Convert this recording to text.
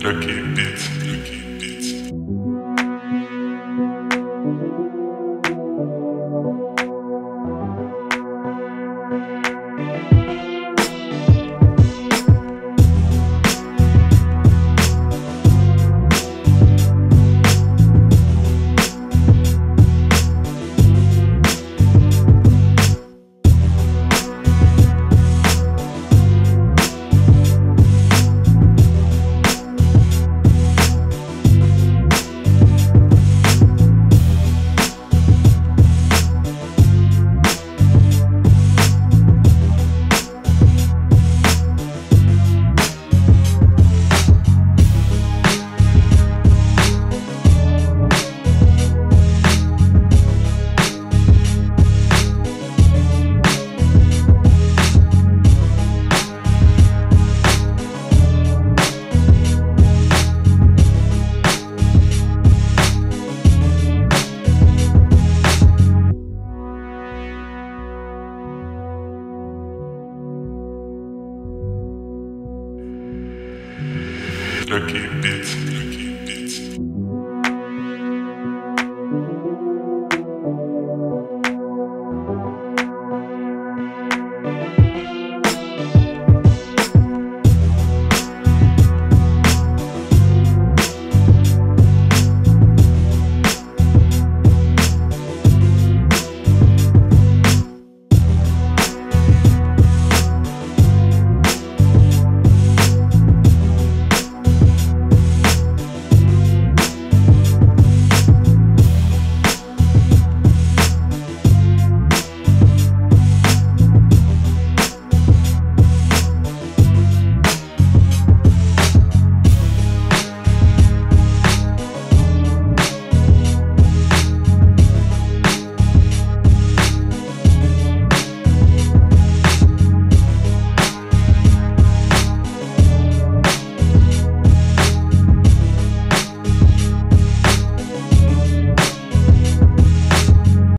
Lucky Beats. Lucky. Lucky Beat. Lucky.